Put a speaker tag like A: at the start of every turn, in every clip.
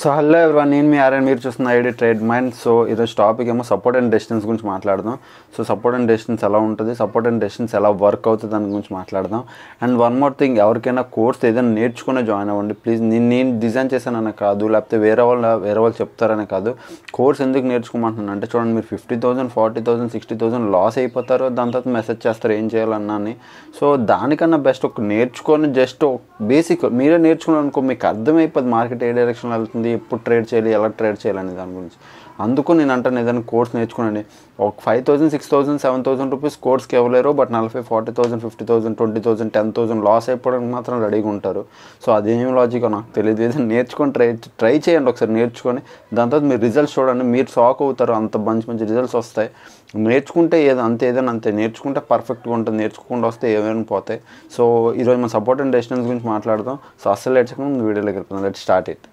A: So hello everyone నేను మీ ఆర్ఎన్ మీరు చూస్తున్న ఐడి ట్రేడ్ మైండ్. సో ఈరోజు టాపిక్ ఏమో సపోర్ట్ అండ్ డిస్టెన్స్ గురించి మాట్లాడదాం. సో సపోర్ట్ అండ్ డిస్టెన్స్ ఎలా ఉంటుంది సపోర్ట్ అండ్ డిస్టెన్స్ ఎలా వర్క్ అవుతుంది దాని గురించి మాట్లాడదాం. అండ్ వన్ మోర్ థింగ్ ఎవరికైనా కోర్స్ ఏదైనా నేర్చుకునే జాయిన్ అవ్వండి. ప్లీజ్ నేను నేను డిజైన్ చేశానని కాదు లేకపోతే వేరే వాళ్ళు వేరే వాళ్ళు చెప్తారనే కాదు. కోర్స్ ఎందుకు నేర్చుకోమంటున్నాను అంటే చూడండి మీరు fifty thousand forty thousand sixty thousand loss అయిపోతారు దాని తర్వాత మెసేజ్ చేస్తారు ఏం చేయాలన్నా అని. సో దానికన్నా బెస్ట్ ఒక నేర్చుకొని జస్ట్ బేసిక్ మీరే నేర్చుకున్నారనుకో మీకు అర్థమైపోద్ది మార్కెట్ ఏ డైరెక్షన్ వెళ్తుంది ఎప్పుడు ట్రేడ్ చేయాలి ఎలా ట్రేడ్ చేయాలని దాని గురించి. అందుకు నేను అంటాను ఏదైనా కోర్స్ నేర్చుకునండి ఒక five thousand six thousand seven thousand rupees కోర్స్కి ఇవ్వలేరు బట్ నలభై forty thousand fifty thousand twenty thousand ten thousand loss అయిపోవడానికి మాత్రం రెడీగా ఉంటారు. సో అదేం లాజికో నాకు తెలియదు. ఏదైనా నేర్చుకొని ట్రై ట్రై చేయండి ఒకసారి నేర్చుకొని. దాని తర్వాత మీరు రిజల్ట్స్ చూడండి. మీరు షాక్ అవుతారు. అంత మంచి మంచి రిజల్ట్స్ వస్తాయి. నేర్చుకుంటే ఏదో అంతే ఏదైనా అంతే. నేర్చుకుంటే పర్ఫెక్ట్గా ఉంటుంది. నేర్చుకోకుండా వస్తే ఏమైనా పోతాయి. సో ఈరోజు మన సపోర్ట్ అండ్ డెస్టినెన్స్ గురించి మాట్లాడదాం. సో అస్సలు నేర్చుకుని వీడియోలోకి వెళ్తున్నాం లెట్ స్టార్ట్ ఇట్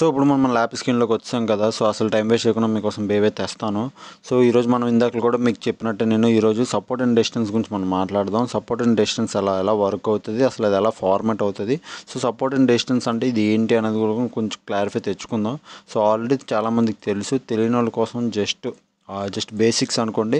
A: సో ఇప్పుడు మనం మన ల్యాప్ స్క్రీన్లోకి వచ్చాం కదా సో అసలు టైం వేస్ట్ చేయకుండా మీకోసం బేవే తెస్తాను. సో ఈరోజు మనం ఇందాక కూడా మీకు చెప్పినట్టు నేను ఈరోజు సపోర్ట్ అండ్ డిస్టెన్స్ గురించి మనం మాట్లాడదాం. సపోర్ట్ అండ్ డిస్టెన్స్ ఎలా ఎలా వర్క్ అవుతుంది అసలు అది ఎలా ఫార్మాట్ అవుతుంది? సో సపోర్ట్ అండ్ డిస్టెన్స్ అంటే ఇది ఏంటి అనేది కూడా కొంచెం క్లారిఫై తెచ్చుకుందాం. సో ఆల్రెడీ చాలామందికి తెలుసు తెలియని వాళ్ళ కోసం జస్ట్ జస్ట్ బేసిక్స్ అనుకోండి.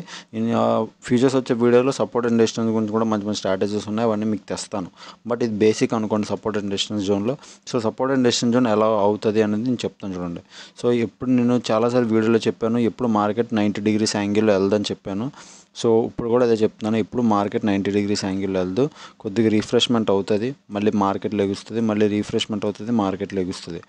A: ఫ్యూచర్స్ వచ్చే వీడియోలో సపోర్ట్ అండ్ డిస్టెన్స్ గురించి కూడా మంచి మంచి స్ట్రాటజీస్ ఉన్నాయి. అవన్నీ మీకు తెస్తాను. బట్ ఇది బేసిక్ అనుకోండి సపోర్ట్ అండ్ డిస్టెన్స్ జోన్లో so support and distance zone ఎలా అవుతుంది అనేది నేను చెప్తాను చూడండి. సో ఇప్పుడు నేను చాలాసార్లు వీడియోలో చెప్పాను. ఎప్పుడు మార్కెట్ నైంటీ డిగ్రీస్ యాంగిల్లో వెళ్దని చెప్పాను. సో ఇప్పుడు కూడా అదే చెప్తున్నాను. ఇప్పుడు మార్కెట్ నైంటీ డిగ్రీస్ యాంగిల్ వెళ్దు కొద్దిగా రిఫ్రెష్మెంట్ అవుతుంది మళ్ళీ మార్కెట్ లెగుస్తుంది మళ్ళీ రిఫ్రెష్మెంట్ అవుతుంది మార్కెట్ లెగుస్తుంది.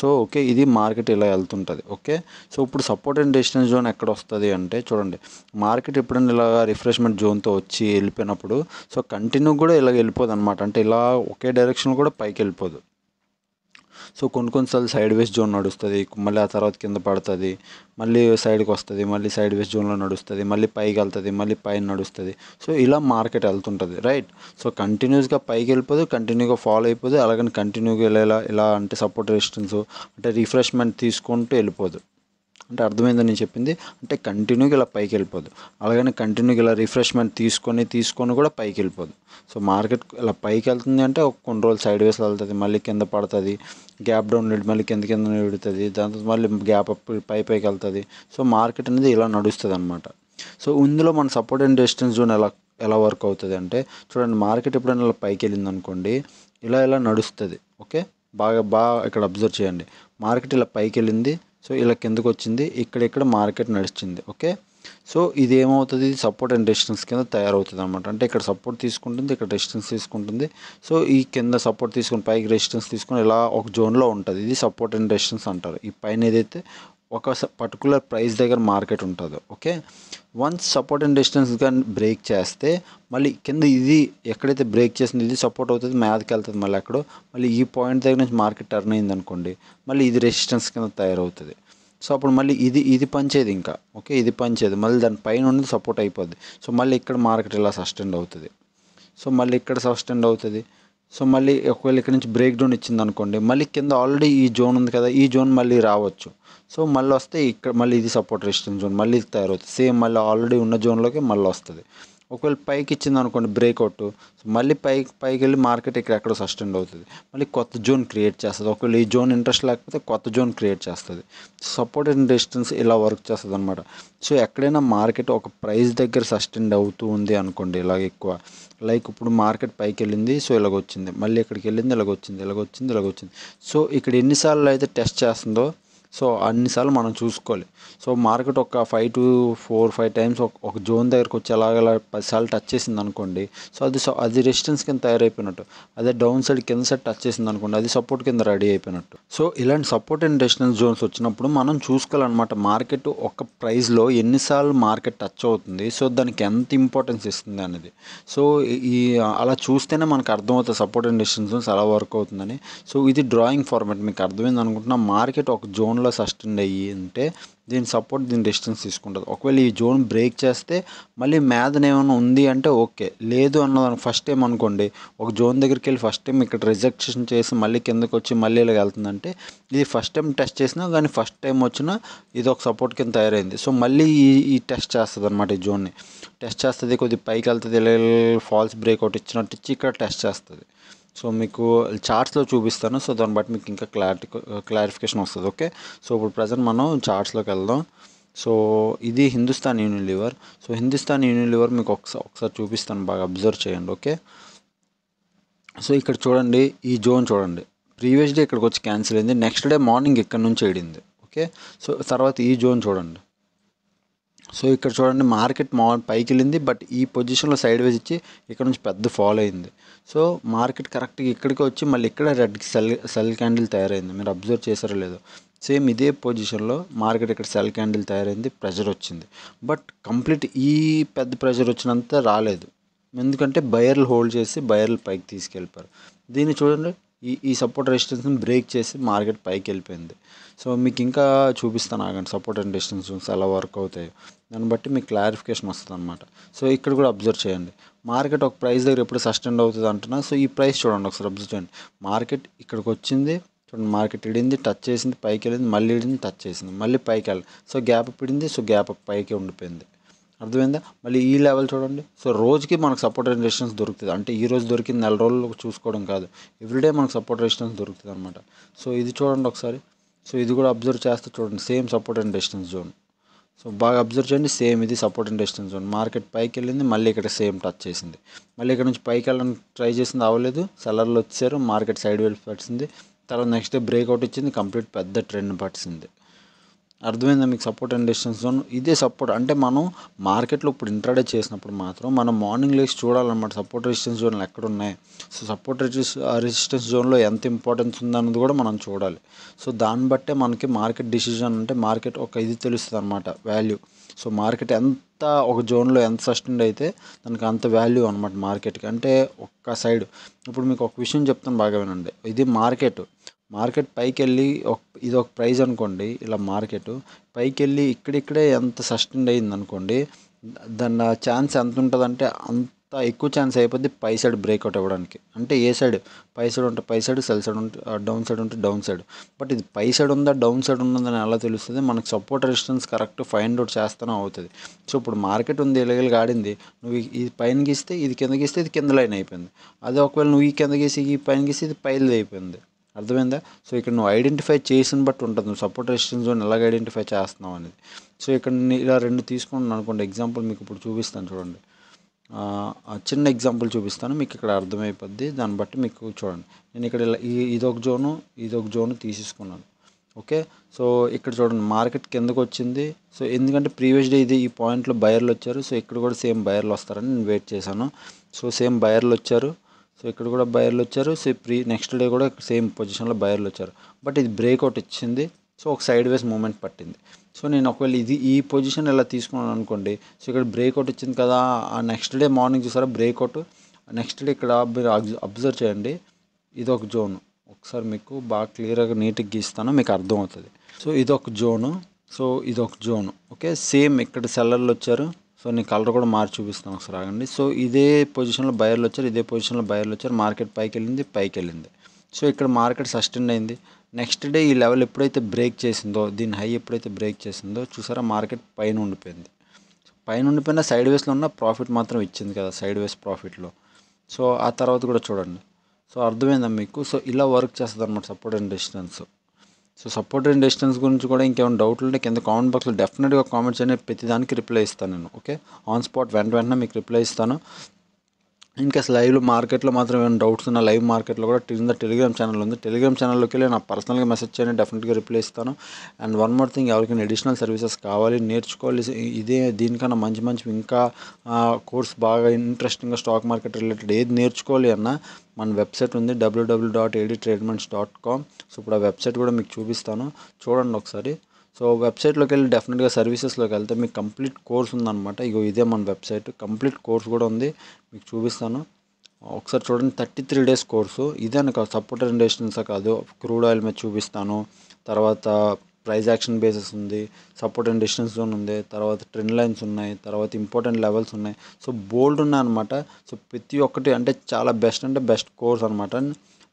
A: సో ఓకే ఇది మార్కెట్ ఇలా వెళ్తుంటుంది ఓకే? సో ఇప్పుడు సపోర్ట్ అండ్ డిస్టెన్స్ జోన్ ఎక్కడ వస్తుంది అంటే చూడండి మార్కెట్ ఎప్పుడైనా ఇలా రిఫ్రెష్మెంట్ జోన్తో వచ్చి వెళ్ళిపోయినప్పుడు సో కంటిన్యూ కూడా ఇలా వెళ్ళిపోదు అనమాట అంటే ఇలా ఒకే డైరెక్షన్ కూడా పైకి వెళ్ళిపోదు. సో కొన్ని కొన్నిసార్లు సైడ్ వేస్ జోన్ నడుస్తుంది మళ్ళీ ఆ తర్వాత కింద పడుతుంది మళ్ళీ సైడ్కి వస్తుంది మళ్ళీ సైడ్ వేస్ జోన్లో నడుస్తుంది మళ్ళీ పైకి వెళ్తుంది మళ్ళీ పైన నడుస్తుంది. సో ఇలా మార్కెట్ వెళ్తుంటుంది రైట్? సో కంటిన్యూస్గా పైకి వెళ్ళిపోదు కంటిన్యూగా ఫాలో అయిపోదు అలాగని కంటిన్యూగా ఇలా ఇలా అంటే సపోర్ట్ రెసిస్టెన్స్ అంటే రిఫ్రెష్మెంట్ తీసుకుంటూ వెళ్ళిపోదు. అంటే అర్థమైందని నేను చెప్పింది. అంటే కంటిన్యూగా ఇలా పైకి వెళ్ళిపోదు. అలాగని కంటిన్యూగా ఇలా రిఫ్రెష్మెంట్ తీసుకొని తీసుకొని కూడా పైకి వెళ్ళిపోదు. సో మార్కెట్ ఇలా పైకి వెళ్తుంది అంటే ఒక కొన్ని రోజులు సైడ్ వేస్ వెళ్తుంది. మళ్ళీ కింద పడుతుంది. గ్యాప్ డౌన్ మళ్ళీ కింద కింద విడుతుంది దాని తర్వాత మళ్ళీ గ్యాప్ అప్ పై పైకి వెళ్తుంది. సో మార్కెట్ అనేది ఇలా నడుస్తుంది అనమాట సో ఇందులో మన సపోర్ట్ అండ్ డిస్టెన్స్ జోన్ ఎలా ఎలా వర్క్ అవుతుంది అంటే చూడండి మార్కెట్ ఎప్పుడైనా ఇలా పైకి వెళ్ళింది అనుకోండి ఇలా ఇలా నడుస్తుంది. ఓకే బాగా బాగా ఇక్కడ అబ్జర్వ్ చేయండి. మార్కెట్ ఇలా పైకి వెళ్ళింది సో ఇలా కిందకు వచ్చింది. ఇక్కడ ఇక్కడ మార్కెట్ నడిచింది. ఓకే? సో ఇది ఏమవుతుంది సపోర్ట్ అండ్ డిస్టెన్స్ కింద తయారవుతుంది అనమాట అంటే ఇక్కడ సపోర్ట్ తీసుకుంటుంది ఇక్కడ రెసిస్టెన్స్ తీసుకుంటుంది. సో ఈ కింద సపోర్ట్ తీసుకుని పైకి రెసిస్టెన్స్ తీసుకుని ఇలా ఒక జోన్లో ఉంటుంది. ఇది సపోర్ట్ అండ్ రెసిస్టెన్స్ అంటారు. ఈ పైన ఏదైతే ఒక పర్టికులర్ ప్రైస్ దగ్గర మార్కెట్ ఉంటుంది okay once support and distance కానీ బ్రేక్ చేస్తే మళ్ళీ కింద ఇది ఎక్కడైతే బ్రేక్ చేసింది ఇది సపోర్ట్ అవుతుంది మ్యాథ్కి వెళ్తుంది మళ్ళీ అక్కడ మళ్ళీ ఈ పాయింట్ దగ్గర నుంచి మార్కెట్ టర్న్ అయింది అనుకోండి మళ్ళీ ఇది రెసిస్టెన్స్ కింద తయారవుతుంది. సో అప్పుడు మళ్ళీ ఇది ఇది పంచేది ఇంకా ఓకే ఇది పంచేది మళ్ళీ దాని పైన ఉన్నది సపోర్ట్ అయిపోద్ది. సో మళ్ళీ ఇక్కడ మార్కెట్ ఇలా సస్టెండ్ అవుతుంది. సో మళ్ళీ ఇక్కడ సస్టెండ్ అవుతుంది. సో మళ్ళీ ఒకవేళ ఇక్కడ నుంచి బ్రేక్ డౌన్ ఇచ్చింది అనుకోండి మళ్ళీ కింద ఆల్రెడీ ఈ జోన్ ఉంది కదా ఈ జోన్ మళ్ళీ రావచ్చు. సో మళ్ళీ వస్తే ఇక్కడ మళ్ళీ ఇది సపోర్ట్ రెసిస్టెన్స్ జోన్ మళ్ళీ ఇది తయారవుతుంది. సేమ్ మళ్ళీ ఆల్రెడీ ఉన్న జోన్లోకి మళ్ళీ వస్తుంది. ఒకవేళ పైకి ఇచ్చింది అనుకోండి బ్రేక్అవుట్ సో మళ్ళీ పైకి పైకి వెళ్ళి మార్కెట్ ఇక్కడ ఎక్కడో సస్టెండ్ అవుతుంది. మళ్ళీ కొత్త జోన్ క్రియేట్ చేస్తుంది. ఒకవేళ ఈ జోన్ ఇంట్రెస్ట్ లేకపోతే కొత్త జోన్ క్రియేట్ చేస్తుంది. సపోర్ట్ అండ్ డిస్టెన్స్ ఇలా వర్క్ చేస్తుంది అనమాట సో ఎక్కడైనా మార్కెట్ ఒక ప్రైస్ దగ్గర సస్టెండ్ అవుతూ ఉంది అనుకోండి ఇలాగ ఎక్కువ. లైక్ ఇప్పుడు మార్కెట్ పైకి వెళ్ళింది సో ఇలాగ వచ్చింది. మళ్ళీ ఇక్కడికి వెళ్ళింది ఇలాగ వచ్చింది ఇలాగ వచ్చింది ఇలాగ వచ్చింది. సో ఇక్కడ ఎన్నిసార్లు అయితే టెస్ట్ చేస్తుందో సో అన్నిసార్లు మనం చూసుకోవాలి. సో మార్కెట్ ఒక five to four five times ఒక జోన్ దగ్గరకు వచ్చి అలాగ పదిసార్లు టచ్ చేసింది అనుకోండి. సో అది సో అది రెసిస్టెన్స్ కింద తయారైపోయినట్టు. అదే డౌన్ సైడ్ కింద సైడ్ టచ్ చేసింది అనుకోండి అది సపోర్ట్ కింద రెడీ అయిపోయినట్టు. సో ఇలాంటి సపోర్ట్ అండ్ రెసిస్టెన్స్ జోన్స్ వచ్చినప్పుడు మనం చూసుకోవాలన్నమాట మార్కెట్ ఒక ప్రైస్లో ఎన్నిసార్లు మార్కెట్ టచ్ అవుతుంది. సో దానికి ఎంత ఇంపార్టెన్స్ ఇస్తుంది అనేది. సో ఈ అలా చూస్తేనే మనకు అర్థమవుతుంది సపోర్ట్ అండ్ రెసిస్టెన్స్ జోన్స్ అలా వర్క్ అవుతుందని. సో ఇది డ్రాయింగ్ ఫార్మాట్ మీకు అర్థమైంది అనుకుంటున్నా. మార్కెట్ ఒక జోన్ జోన్లో సస్టైన్ అయ్యి ఉంటే దీని సపోర్ట్ దీని డిస్టెన్స్ తీసుకుంటుంది. ఒకవేళ ఈ జోన్ బ్రేక్ చేస్తే మళ్ళీ మ్యాథన్ ఏమైనా ఉంది అంటే ఓకే. లేదు అన్నదాన్ని ఫస్ట్ టైం అనుకోండి. ఒక జోన్ దగ్గరికి వెళ్ళి ఫస్ట్ టైం ఇక్కడ రిజెక్షన్ చేసి మళ్ళీ కిందకి వచ్చి మళ్ళీ ఇలా వెళ్తుందంటే ఇది ఫస్ట్ టైం టెస్ట్ చేసినా కానీ ఫస్ట్ టైం వచ్చినా ఇది ఒక సపోర్ట్ కింద తయారైంది. సో మళ్ళీ ఈ ఈ టెస్ట్ చేస్తుంది అనమాట ఈ జోన్ని. టెస్ట్ చేస్తుంది కొద్దిగా పైకి వెళ్తుంది ఇలా ఫాల్స్ బ్రేక్అవుట్ ఇచ్చినట్టు ఇచ్చి ఇక్కడ టెస్ట్ చేస్తుంది. సో మీకు చార్ట్స్లో చూపిస్తాను. సో దాన్ని బట్టి మీకు ఇంకా క్లారిటీ క్లారిఫికేషన్ వస్తుంది. ఓకే సో ఇప్పుడు ప్రజెంట్ మనం చార్ట్స్లోకి వెళ్దాం. సో ఇది Hindustan Unilever so Hindustan Unilever మీకు ఒకసారి ఒకసారి చూపిస్తాను. బాగా అబ్జర్వ్ చేయండి. ఓకే సో ఇక్కడ చూడండి ఈ జోన్ చూడండి. ప్రీవియస్ డే ఇక్కడికి వచ్చి క్యాన్సిల్ అయింది. నెక్స్ట్ డే మార్నింగ్ ఇక్కడ నుంచి వేడింది ఓకే సో తర్వాత ఈ జోన్ చూడండి. సో ఇక్కడ చూడండి మార్కెట్ మా పైకి వెళ్ళింది బట్ ఈ పొజిషన్లో సైడ్ వేస్ ఇచ్చి ఇక్కడ నుంచి పెద్ద ఫాల్ అయింది. సో మార్కెట్ కరెక్ట్గా ఇక్కడికి వచ్చి మళ్ళీ ఇక్కడ రెడ్ సెల్ సెల్ క్యాండిల్ తయారైంది. మీరు అబ్జర్వ్ చేశారో లేదో. సేమ్ ఇదే పొజిషన్లో మార్కెట్ ఇక్కడ సెల్ క్యాండిల్ తయారైంది ప్రెషర్ వచ్చింది. బట్ కంప్లీట్ ఈ పెద్ద ప్రెషర్ వచ్చినంత రాలేదు. ఎందుకంటే బయర్లు హోల్డ్ చేసి బయర్లు పైకి తీసుకెళ్ళిపోయారు. దీన్ని చూడండి ఈ ఈ సపోర్ట్ రెసిస్టెన్స్ని బ్రేక్ చేసి మార్కెట్ పైకి వెళ్ళిపోయింది. సో మీకు ఇంకా చూపిస్తాను ఆగండి సపోర్ట్ అండ్ డిస్టెన్స్ ఎలా వర్క్ అవుతాయో. దాన్ని బట్టి మీకు క్లారిఫికేషన్ వస్తుంది అనమాట సో ఇక్కడ కూడా అబ్జర్వ్ చేయండి. మార్కెట్ ఒక ప్రైస్ దగ్గర ఎప్పుడు సస్టెండ్ అవుతుంది అంటున్నా సో ఈ ప్రైస్ చూడండి ఒకసారి అబ్జర్వ్ చేయండి. మార్కెట్ ఇక్కడికి వచ్చింది చూడండి మార్కెట్ ఇడింది టచ్ చేసింది పైకి వెళ్ళింది మళ్ళీ ఇడింది టచ్ చేసింది మళ్ళీ పైకి వెళ్ళి సో గ్యాప్ ఇడింది సో గ్యాప్ పైకి ఉండిపోయింది. అర్థమైందా? మళ్ళీ ఈ లెవెల్ చూడండి. సో రోజుకి మనకు సపోర్ట్ అండ్ రెసిస్టెన్స్ దొరుకుతుంది. అంటే ఈ రోజు దొరికింది నెల రోజులు చూసుకోవడం కాదు. ఎవ్రీడే మనకు సపోర్ట్ రెసిస్టెన్స్ దొరుకుతుంది అనమాట సో ఇది చూడండి ఒకసారి. సో ఇది కూడా అబ్జర్వ్ చేస్తే చూడండి same support and distance zone so బాగా అబ్జర్వ్ చేయండి. సేమ్ ఇది support and distance zone market పైకి వెళ్ళింది మళ్ళీ ఇక్కడ సేమ్ టచ్ చేసింది. మళ్ళీ ఇక్కడ నుంచి పైకి వెళ్ళడానికి ట్రై చేసింది అవ్వలేదు. సెల్లర్లు వచ్చారు మార్కెట్ సైడ్ వెళ్ళి పట్టింది. తర్వాత నెక్స్ట్ డే బ్రేక్అవుట్ ఇచ్చింది కంప్లీట్ పెద్ద ట్రెండ్ పట్టింది. అర్థమైందా మీకు సపోర్ట్ అండ్ డిస్టెన్స్ జోన్ ఇదే సపోర్ట్ అంటే మనం మార్కెట్లో ఇప్పుడు ఇంట్రాడే చేసినప్పుడు మాత్రం మనం మార్నింగ్ లేచి చూడాలన్నమాట సపోర్ట్ రెసిస్టెన్స్ జోన్లు ఎక్కడ ఉన్నాయి సో సపోర్ట్ రెసిస్టెన్స్ జోన్లో ఎంత ఇంపార్టెన్స్ ఉందన్నది కూడా మనం చూడాలి. సో దాన్ని బట్టే మనకి మార్కెట్ డిసిజన్ అంటే మార్కెట్ ఒక ఇది తెలుస్తుంది అనమాట వాల్యూ సో మార్కెట్ ఎంత ఒక జోన్లో ఎంత సస్టెండ్ అయితే దానికి అంత వాల్యూ అనమాట మార్కెట్కి అంటే ఒక్క సైడ్ ఇప్పుడు మీకు ఒక విషయం చెప్తాను బాగా వినండి. ఇది మార్కెట్ మార్కెట్ పైకి వెళ్ళి ఒక ఇది ఒక ప్రైస్ అనుకోండి ఇలా మార్కెట్ పైకి వెళ్ళి ఇక్కడిక్కడే ఎంత సస్టెండ్ అయింది అనుకోండి దాని ఛాన్స్ ఎంత ఉంటుందంటే అంత ఎక్కువ ఛాన్స్ అయిపోద్ది పై సైడ్ బ్రేక్అవుట్ అవ్వడానికి. అంటే ఏ సైడ్? పై సైడ్ ఉంటే పై సైడ్ సెల్ సైడ్ ఉంటే డౌన్ సైడ్ ఉంటే డౌన్ సైడ్. బట్ ఇది పై సైడ్ ఉందా డౌన్ సైడ్ ఉన్నదని ఎలా తెలుస్తుంది? మనకు support resistance correct find out చేస్తూనే అవుతుంది. సో ఇప్పుడు మార్కెట్ ఉంది ఇలాగలు ఆడింది నువ్వు ఇది పైన గీస్తే ఇది కింద గీస్తే ఇది కింద లైన్ అయిపోయింది. అదే ఒకవేళ నువ్వు ఈ కింద గీసి ఈ పైన గీసి ఇది పైది అయిపోయింది. అర్థమైందా? సో ఇక్కడ నువ్వు ఐడెంటిఫై చేసిన బట్టి ఉంటుంది. నువ్వు సపోర్ట్ రెసిస్టెన్స్ జోన్ ఎలాగ ఐడెంటిఫై చేస్తున్నావు అనేది. సో ఇక్కడ ఇలా రెండు తీసుకున్నాను అనుకోండి. ఎగ్జాంపుల్ మీకు ఇప్పుడు చూపిస్తాను చూడండి. చిన్న ఎగ్జాంపుల్ చూపిస్తాను. మీకు ఇక్కడ అర్థమైపోద్ది. దాన్ని బట్టి మీకు చూడండి. నేను ఇక్కడ ఇలా ఈ ఇదొక జోను ఇదొక జోను తీసేసుకున్నాను. ఓకే? సో ఇక్కడ చూడండి. మార్కెట్ కిందకు వచ్చింది. సో ఎందుకంటే ప్రీవియస్ డే ఇది ఈ పాయింట్లో బయర్లు వచ్చారు. సో ఇక్కడ కూడా సేమ్ బయర్లు వస్తారని నేను వెయిట్ చేశాను. సో సేమ్ బయర్లు వచ్చారు. సో ఇక్కడ కూడా బయర్లు వచ్చారు. సో ప్రీ నెక్స్ట్ డే కూడా సేమ్ పొజిషన్లో బయర్లు వచ్చారు. బట్ ఇది బ్రేక్అవుట్ ఇచ్చింది. సో ఒక సైడ్ వేస్ మూమెంట్ పట్టింది. సో నేను ఒకవేళ ఇది ఈ పొజిషన్ ఎలా తీసుకున్నాను అనుకోండి. సో ఇక్కడ బ్రేక్అవుట్ ఇచ్చింది కదా. ఆ నెక్స్ట్ డే మార్నింగ్ చూసారా? బ్రేక్అవుట్ నెక్స్ట్ డే ఇక్కడ మీరు అబ్జర్వ్ చేయండి. ఇది ఒక జోన్ ఒకసారి మీకు బాగా క్లియర్గా నీట్గా గీస్తాను. మీకు అర్థమవుతుంది. సో ఇది ఒక జోను సో ఇది ఒక జోను ఓకే సేమ్ ఇక్కడ సెల్లర్లు వచ్చారు. సో నేను కలర్ కూడా మార్చి చూపిస్తాను ఒకసారి ఆగండి. సో ఇదే పొజిషన్లో బయర్లు వచ్చారు ఇదే పొజిషన్లో బయర్లు వచ్చారు మార్కెట్ పైకి వెళ్ళింది పైకి వెళ్ళింది. సో ఇక్కడ మార్కెట్ సస్టెండ్ అయింది. నెక్స్ట్ డే ఈ లెవెల్ ఎప్పుడైతే బ్రేక్ చేసిందో దీని హై ఎప్పుడైతే బ్రేక్ చేసిందో చూసారా మార్కెట్ పైన ఉండిపోయింది. పైన ఉండిపోయిన సైడ్ వేస్లో ఉన్న ప్రాఫిట్ మాత్రం ఇచ్చింది కదా సైడ్ వేస్ ప్రాఫిట్లో సో ఆ తర్వాత కూడా చూడండి. సో అర్థమైందా మీకు? సో ఇలా వర్క్ చేస్తుంది అనమాట support and distance so support and distance గురించి కూడా ఇంకేమైనా డౌట్లు ఉంటే కింద కామెంట్ బాక్స్లో డెఫినెట్గా కామెంట్స్ అనేది ప్రతి దానికి రిప్లై ఇస్తాను నేను ఓకే ఆన్ స్పాట్ వెంట వెంటనే మీకు రిప్లై ఇస్తాను. ఇన్ కేస్ లైవ్లో మార్కెట్లో మాత్రం ఏమైనా డౌట్స్ ఉన్న లైవ్ మార్కెట్లో కూడా కింద టెలిగ్రామ్ ఛానల్ ఉంది. టెలిగ్రామ్ ఛానల్లోకి వెళ్ళి నా పర్సనల్గా మెసేజ్ చేయండి డెఫినెట్గా రిప్లై ఇస్తాను. అండ్ వన్ మోర్ థింగ్ ఎవరికైనా అడిషనల్ సర్వీసెస్ కావాలి నేర్చుకోవాలి ఇదే దీనికన్నా మంచి మంచి ఇంకా కోర్స్ బాగా ఇంట్రెస్టింగ్గా స్టాక్ మార్కెట్ రిలేటెడ్ ఏది నేర్చుకోవాలి అన్నా మన వెబ్సైట్ ఉంది WW dot AD tradements dot com so ఇప్పుడు ఆ వెబ్సైట్ కూడా మీకు చూపిస్తాను. చూడండి ఒకసారి. సో వెబ్సైట్లోకి వెళ్ళి డెఫినెట్గా సర్వీసెస్లోకి వెళ్తే మీకు కంప్లీట్ కోర్స్ ఉందన్నమాట. ఇగో ఇదే మన వెబ్సైట్. కంప్లీట్ కోర్స్ కూడా ఉంది. మీకు చూపిస్తాను. ఒకసారి చూడండి. Thirty three days course. ఇదే నాకు సపోర్ట్ ఇండస్ట్రీస్ కాదు. క్రూడ్ ఆయిల్ మీద చూపిస్తాను. తర్వాత ప్రైజ్ యాక్షన్ బేసిస్ ఉంది. సపోర్ట్ అండ్ డిస్టెన్స్ జోన్ ఉంది. తర్వాత ట్రెండ్ లైన్స్ ఉన్నాయి. తర్వాత ఇంపార్టెంట్ లెవెల్స్ ఉన్నాయి. సో బోల్డ్ ఉన్నాయి అనమాట సో ప్రతి ఒక్కటి అంటే చాలా బెస్ట్ అంటే బెస్ట్ కోర్స్ అనమాట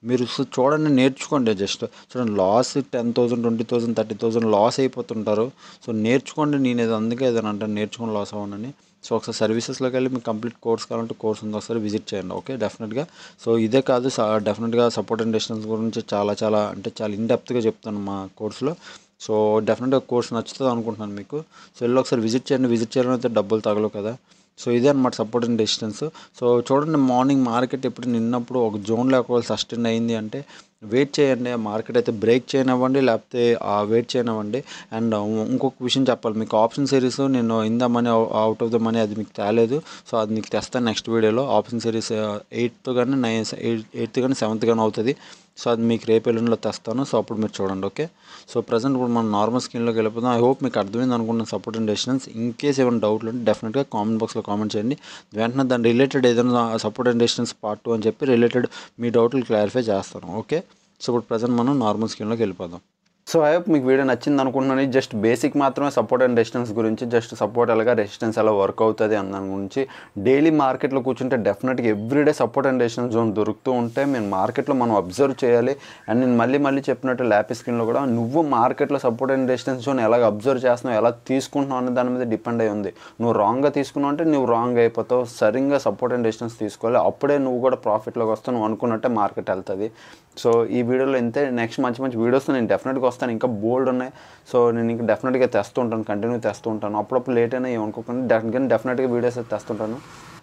A: మీరు సో చూడండి నేర్చుకోండి జస్ట్. చూడండి loss ten thousand twenty thousand thirty thousand loss అయిపోతుంటారు. So నేర్చుకోండి నేను ఇది అందుకే ఏదైనా అంటే నేర్చుకొని లాస్ అవ్వనని సో ఒకసారి సర్వీసెస్లోకి వెళ్ళి మీకు కంప్లీట్ కోర్స్ కావాలంటే కోర్స్ ఉంది ఒకసారి విజిట్ చేయండి ఓకే డెఫినెట్గా సో ఇదే కాదు డెఫినెట్గా సపోర్ట్ అండ్ డిస్టెన్స్ గురించి చాలా చాలా అంటే చాలా ఇన్డెప్త్గా చెప్తాను మా కోర్సులో సో డెఫినెట్గా కోర్స్ నచ్చుతుంది అనుకుంటున్నాను మీకు. సో వెళ్ళి ఒకసారి విజిట్ చేయండి విజిట్ చేయడం అయితే డబ్బులు తగలవు కదా. సో ఇదే అనమాట సపోర్ట్ అండ్ డిస్టెన్స్ సో చూడండి మార్నింగ్ మార్కెట్ ఎప్పుడు నిన్నప్పుడు ఒక జోన్లో ఒకవేళ సస్టైన్ అయింది అంటే వెయిట్ చేయండి మార్కెట్ అయితే బ్రేక్ చేయనివ్వండి లేకపోతే వెయిట్ చేయనివ్వండి. అండ్ ఇంకొక విషయం చెప్పాలి మీకు ఆప్షన్ సిరీస్ నేను in the money out of the money అది మీకు తేలేదు. సో అది మీకు తెస్తాను నెక్స్ట్ వీడియోలో. ఆప్షన్ సిరీస్ ఎయిత్ కానీ నైన్ ఎయిత్ కానీ సెవెంత్ కానీ అవుతుంది. సో అది మీకు రేపు ఎల్లుండిలో తెస్తాను. సో అప్పుడు మీరు చూడండి ఓకే? సో ప్రజెంట్ ఇప్పుడు మనం నార్మల్ స్కిన్లోకి వెళ్ళిపోదాం. ఐ హోప్ మీకు అర్థమైంది అనుకుంటున్నాను support and decisions in case ఏమైనా డౌట్లు ఉంటే డెఫినెట్గా కామెంట్ బాక్స్లో కామెంట్ చేయండి. వెంటనే దాని రిలేటెడ్ ఏదైనా support and decisions part two అని చెప్పి రిలేటెడ్ మీ డౌట్లు క్లారిఫై చేస్తాను ఓకే? సో ఇప్పుడు ప్రజెంట్ మనం నార్మల్ స్క్రీన్లోకి వెళ్ళిపోదాం. సో ఐ హోప్ మీకు వీడియో నచ్చింది అనుకుంటున్నాను. జస్ట్ బేసిక్ మాత్రమే సపోర్ట్ అండ్ రెసిస్టెన్స్ గురించి జస్ట్ సపోర్ట్ ఎలాగా రెసిస్టెన్స్ ఎలా వర్క్ అవుతుంది అన్న దాని గురించి. డైలీ మార్కెట్లో కూర్చుంటే డెఫినెట్గా everyday support and resistance zone దొరుకుతూ ఉంటే మేము మార్కెట్లో మనం అబ్జర్వ్ చేయాలి. అండ్ నేను మళ్ళీ మళ్ళీ చెప్పినట్టు ల్యాప్ స్క్రీన్లో కూడా నువ్వు మార్కెట్లో సపోర్ట్ అండ్ రెసిస్టెన్స్ జోన్ ఎలా అబ్జర్వ్ చేస్తున్నావు ఎలా తీసుకుంటున్నావు అనే దాని మీద డిపెండ్ అయి ఉంది. నువ్వు రాంగ్గా తీసుకున్నావు అంటే నువ్వు రాంగ్ అయిపోతావు. సరిగ్గా సపోర్ట్ అండ్ రెసిస్టెన్స్ తీసుకోవాలి. అప్పుడే నువ్వు కూడా ప్రాఫిట్లోకి వస్తావు. నువ్వు అనుకున్నట్టే మార్కెట్ వెళ్తుంది. సో ఈ వీడియోలో ఇంతే. నెక్స్ట్ మంచి మంచి వీడియోస్ నేను డెఫినెట్గా వస్తాను. ఇంకా బోల్డ్ ఉన్నాయి. సో నేను ఇంకా డెఫినెట్గా తెస్తుంటాను కంటిన్యూ తెస్తూ ఉంటాను. అప్పుడప్పుడు లేట్ అయినా ఏమనుకోకుండా. డెఫినెట్గా డెఫినెట్గా వీడియోస్ అయితే తెస్తుంటాను.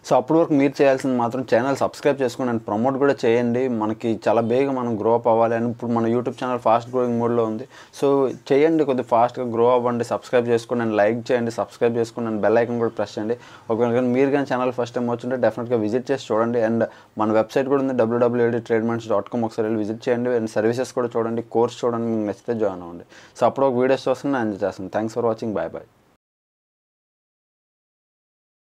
A: సో అప్పటి వరకు మీరు చేయాల్సింది మాత్రం ఛానల్ సబ్స్క్రైబ్ చేసుకుని అండ్ ప్రమోట్ కూడా చేయండి. మనకి చాలా బేగా మనం గ్రో అప్ అవ్వాలి అని ఇప్పుడు మన యూట్యూబ్ ఛానల్ ఫాస్ట్ గ్రోయింగ్ మోడ్లో ఉంది. సో చేయండి కొద్దిగా ఫాస్ట్గా గ్రో అవ్వండి సబ్స్క్రైబ్ చేసుకుని అండ్ లైక్ చేయండి సబ్స్క్రైబ్ చేసుకుని అండ్ బెల్ ఐకన్ కూడా ప్రెస్ చేయండి. ఒకవేళ కానీ మీరు కానీ ఛానల్ ఫస్ట్ టైం వచ్చింటే డెఫినెట్గా విజిట్ చేసి చూడండి అండ్ మన వెబ్సైట్ కూడా ఉంది డబ్ల్యూడబ్ల్యూడి ట్రేడ్మెంట్స్ డాట్ కామ్ ఒకసారి వెళ్ళి విజిట్ చేయండి అండ్ సర్వీసెస్ కూడా చూడండి కోర్స్ చూడండి మీకు నచ్చితే జాయిన్ అవ్వండి. సో అప్పుడు ఒక వీడియోస్ చూస్తున్నాను ఎంజాయ్ చేస్తాను thanks for watching bye bye